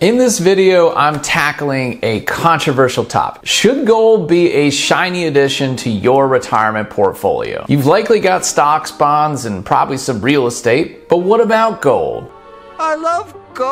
In this video, I'm tackling a controversial topic. Should gold be a shiny addition to your retirement portfolio? You've likely got stocks, bonds, and probably some real estate, but what about gold? I love gold!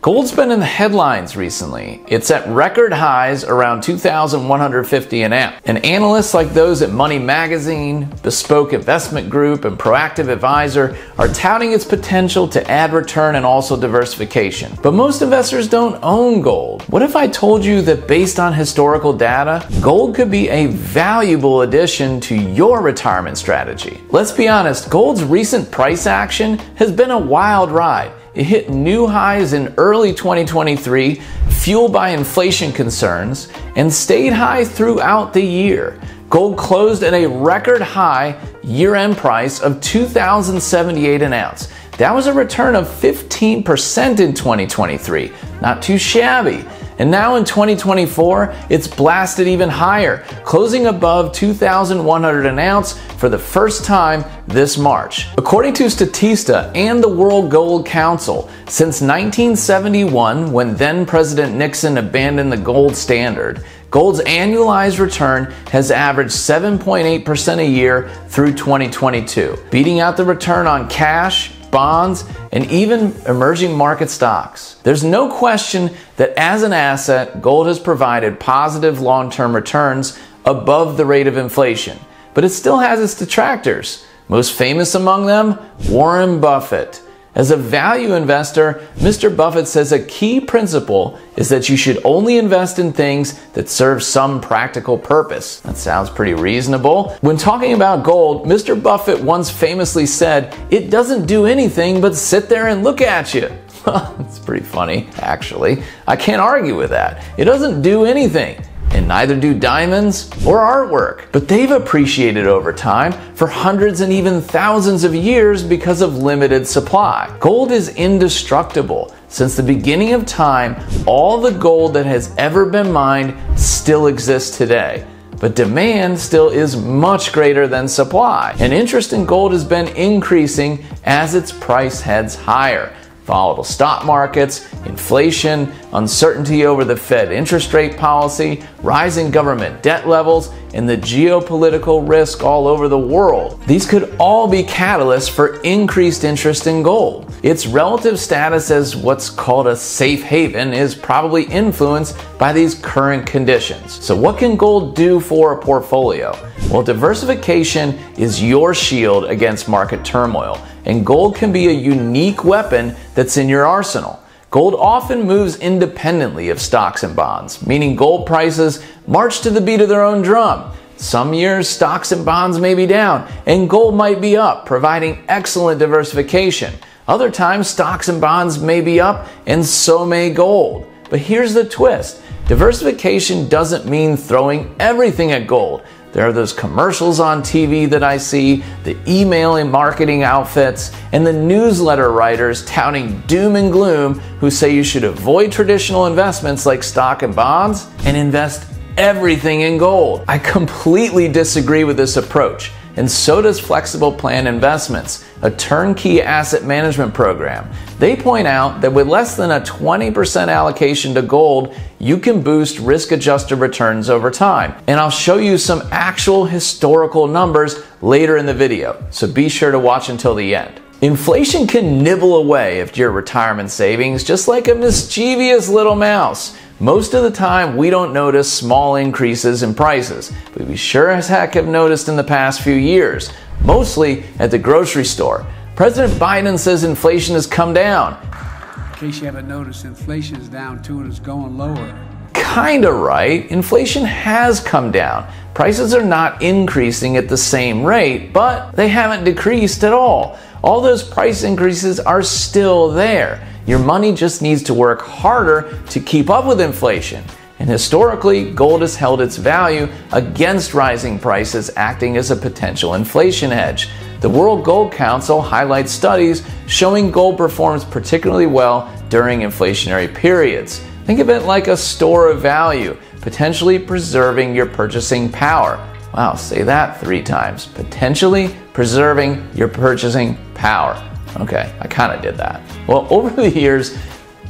Gold's been in the headlines recently. It's at record highs around 2,150 an ounce. And analysts like those at Money Magazine, Bespoke Investment Group, and Proactive Advisor are touting its potential to add return and also diversification. But most investors don't own gold. What if I told you that based on historical data, gold could be a valuable addition to your retirement strategy? Let's be honest, gold's recent price action has been a wild ride. It hit new highs in early 2023, fueled by inflation concerns, and stayed high throughout the year. Gold closed at a record high year end price of 2,078 an ounce. That was a return of 15% in 2023. Not too shabby. And now in 2024, it's blasted even higher, closing above 2,100 an ounce for the first time this March. According to Statista and the World Gold Council, since 1971, when then President Nixon abandoned the gold standard, Gold's annualized return has averaged 7.8% a year through 2022, beating out the return on cash, bonds, and even emerging market stocks. There's no question that as an asset, gold has provided positive long term returns above the rate of inflation, but it still has its detractors. Most famous among them, Warren Buffett. As a value investor, Mr. Buffett says a key principle is that you should only invest in things that serve some practical purpose. That sounds pretty reasonable. When talking about gold, Mr. Buffett once famously said, It doesn't do anything but sit there and look at you. it's pretty funny, actually. I can't argue with that. It doesn't do anything neither do diamonds or artwork. But they've appreciated over time for hundreds and even thousands of years because of limited supply. Gold is indestructible. Since the beginning of time, all the gold that has ever been mined still exists today. But demand still is much greater than supply. And interest in gold has been increasing as its price heads higher volatile stock markets, inflation, uncertainty over the Fed interest rate policy, rising government debt levels, and the geopolitical risk all over the world. These could all be catalysts for increased interest in gold. Its relative status as what's called a safe haven is probably influenced by these current conditions. So, what can gold do for a portfolio? Well, diversification is your shield against market turmoil, and gold can be a unique weapon that's in your arsenal. Gold often moves independently of stocks and bonds, meaning gold prices march to the beat of their own drum. Some years, stocks and bonds may be down, and gold might be up, providing excellent diversification. Other times, stocks and bonds may be up, and so may gold. But here's the twist diversification doesn't mean throwing everything at gold. There are those commercials on TV that I see, the email and marketing outfits, and the newsletter writers touting doom and gloom who say you should avoid traditional investments like stock and bonds and invest everything in gold. I completely disagree with this approach and so does Flexible Plan Investments, a turnkey asset management program. They point out that with less than a 20% allocation to gold, you can boost risk adjusted returns over time. And I'll show you some actual historical numbers later in the video, so be sure to watch until the end. Inflation can nibble away at your retirement savings just like a mischievous little mouse. Most of the time, we don't notice small increases in prices, but we sure as heck have noticed in the past few years, mostly at the grocery store. President Biden says inflation has come down. In case you haven't noticed, inflation is down too and it's going lower. Kinda right. Inflation has come down. Prices are not increasing at the same rate, but they haven't decreased at all. All those price increases are still there. Your money just needs to work harder to keep up with inflation. And historically, gold has held its value against rising prices, acting as a potential inflation hedge. The World Gold Council highlights studies showing gold performs particularly well during inflationary periods. Think of it like a store of value, potentially preserving your purchasing power. Wow, say that three times. Potentially preserving your purchasing power. Okay, I kind of did that. Well, over the years,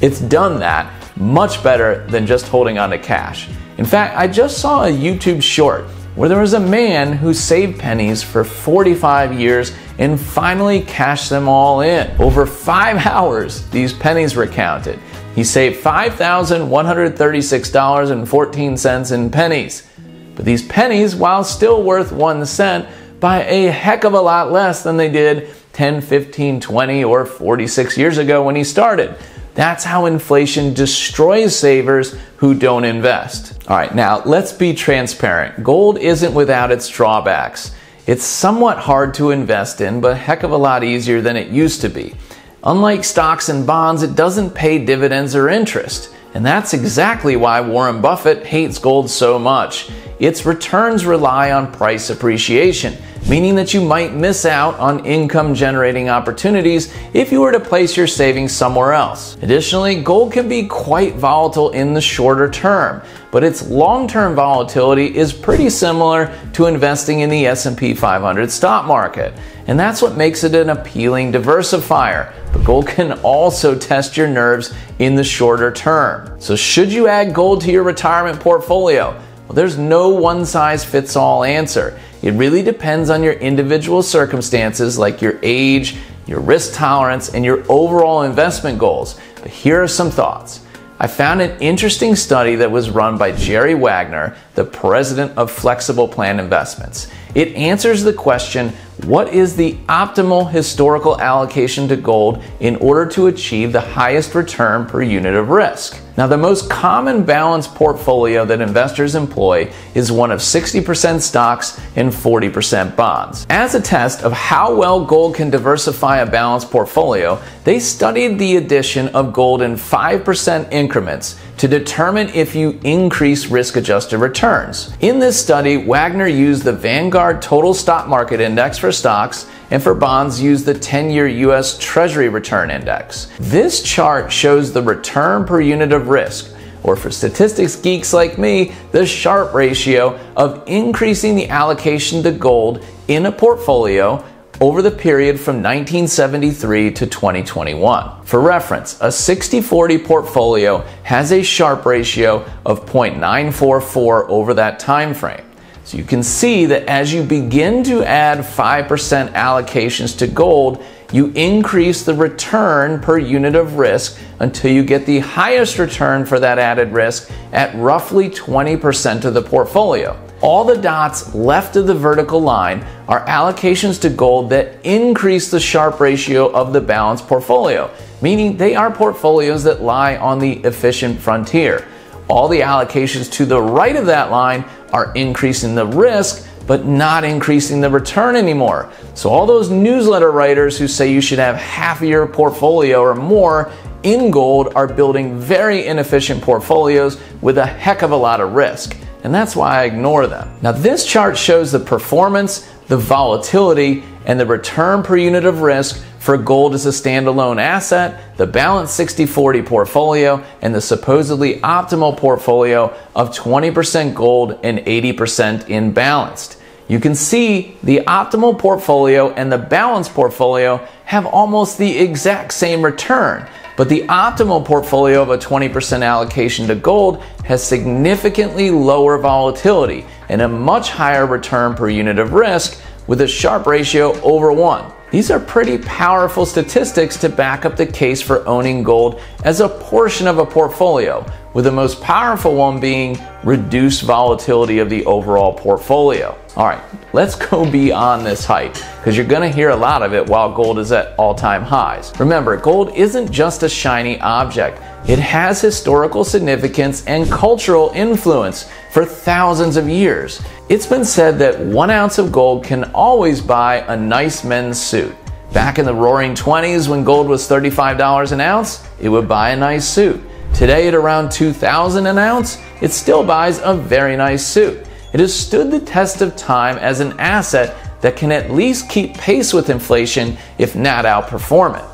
it's done that much better than just holding on to cash. In fact, I just saw a YouTube short where there was a man who saved pennies for 45 years and finally cashed them all in. Over five hours, these pennies were counted. He saved $5,136.14 in pennies. But these pennies, while still worth one cent, buy a heck of a lot less than they did 10, 15, 20, or 46 years ago when he started. That's how inflation destroys savers who don't invest. All right, now let's be transparent. Gold isn't without its drawbacks. It's somewhat hard to invest in, but a heck of a lot easier than it used to be. Unlike stocks and bonds, it doesn't pay dividends or interest. And that's exactly why Warren Buffett hates gold so much. Its returns rely on price appreciation, meaning that you might miss out on income generating opportunities if you were to place your savings somewhere else. Additionally, gold can be quite volatile in the shorter term, but its long-term volatility is pretty similar to investing in the S&P 500 stock market. And that's what makes it an appealing diversifier. But gold can also test your nerves in the shorter term. So should you add gold to your retirement portfolio? Well, there's no one size fits all answer. It really depends on your individual circumstances like your age, your risk tolerance, and your overall investment goals. But here are some thoughts. I found an interesting study that was run by Jerry Wagner, the president of Flexible Plan Investments. It answers the question what is the optimal historical allocation to gold in order to achieve the highest return per unit of risk? Now, the most common balanced portfolio that investors employ is one of 60% stocks and 40% bonds. As a test of how well gold can diversify a balanced portfolio, they studied the addition of gold in 5% increments to determine if you increase risk adjusted returns. In this study, Wagner used the Vanguard Total Stock Market Index for stocks and for bonds use the 10 year US Treasury Return Index. This chart shows the return per unit of risk, or for statistics geeks like me, the Sharpe ratio of increasing the allocation to gold in a portfolio over the period from 1973 to 2021. For reference, a 60 40 portfolio has a Sharpe ratio of 0.944 over that time frame. So you can see that as you begin to add 5% allocations to gold, you increase the return per unit of risk until you get the highest return for that added risk at roughly 20% of the portfolio. All the dots left of the vertical line are allocations to gold that increase the Sharpe ratio of the balanced portfolio, meaning they are portfolios that lie on the efficient frontier. All the allocations to the right of that line are increasing the risk, but not increasing the return anymore. So, all those newsletter writers who say you should have half of your portfolio or more in gold are building very inefficient portfolios with a heck of a lot of risk. And that's why I ignore them. Now, this chart shows the performance, the volatility, and the return per unit of risk for gold as a standalone asset, the balanced 60 40 portfolio, and the supposedly optimal portfolio of 20% gold and 80% in balanced. You can see the optimal portfolio and the balanced portfolio have almost the exact same return. But the optimal portfolio of a 20% allocation to gold has significantly lower volatility and a much higher return per unit of risk with a Sharpe ratio over 1. These are pretty powerful statistics to back up the case for owning gold as a portion of a portfolio, with the most powerful one being reduced volatility of the overall portfolio. All right, let's go beyond this hype because you're going to hear a lot of it while gold is at all time highs. Remember, gold isn't just a shiny object, it has historical significance and cultural influence for thousands of years. It's been said that one ounce of gold can always buy a nice men's suit. Back in the roaring 20s, when gold was $35 an ounce, it would buy a nice suit. Today, at around 2000 an ounce, it still buys a very nice suit. It has stood the test of time as an asset that can at least keep pace with inflation, if not outperform it.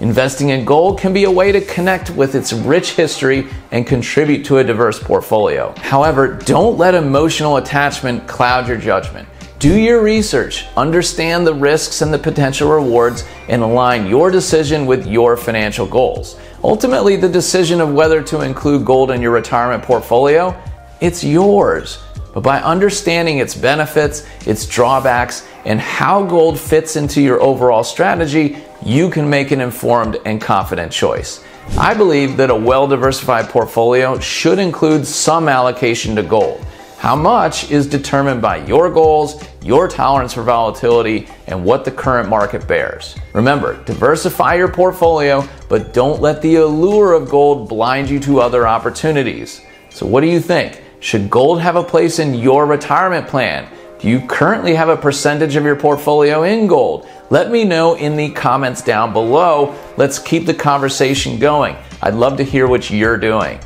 Investing in gold can be a way to connect with its rich history and contribute to a diverse portfolio. However, don't let emotional attachment cloud your judgment. Do your research, understand the risks and the potential rewards, and align your decision with your financial goals. Ultimately, the decision of whether to include gold in your retirement portfolio, it's yours. But by understanding its benefits, its drawbacks, and how gold fits into your overall strategy, you can make an informed and confident choice. I believe that a well diversified portfolio should include some allocation to gold. How much is determined by your goals, your tolerance for volatility, and what the current market bears. Remember, diversify your portfolio, but don't let the allure of gold blind you to other opportunities. So, what do you think? Should gold have a place in your retirement plan? Do you currently have a percentage of your portfolio in gold? Let me know in the comments down below. Let's keep the conversation going. I'd love to hear what you're doing.